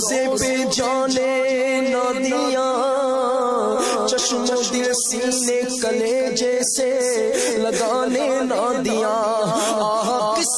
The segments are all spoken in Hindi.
से बेजाने नदियाँ चश्मो दिल सीने कले जैसे लगाने नदिया। किस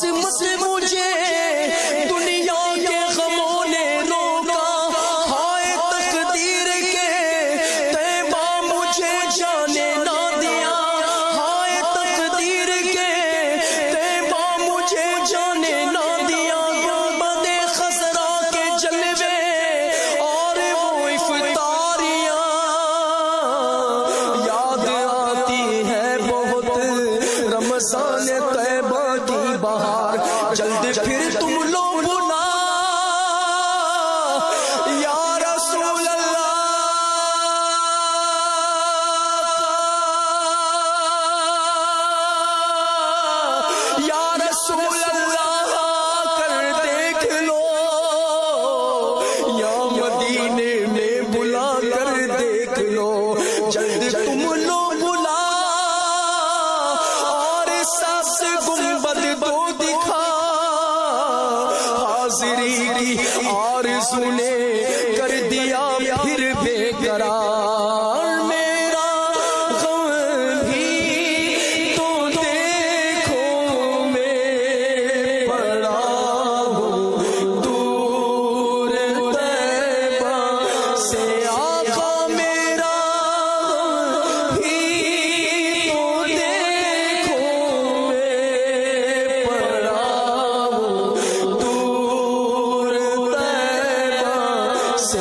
बहार जल्द फिर तुम लोग बुला या कर देख लो। या मदीने में बुला कर देख लो। जल्द तुम हाजिरी और सुने कर दिया फिर बेकरार say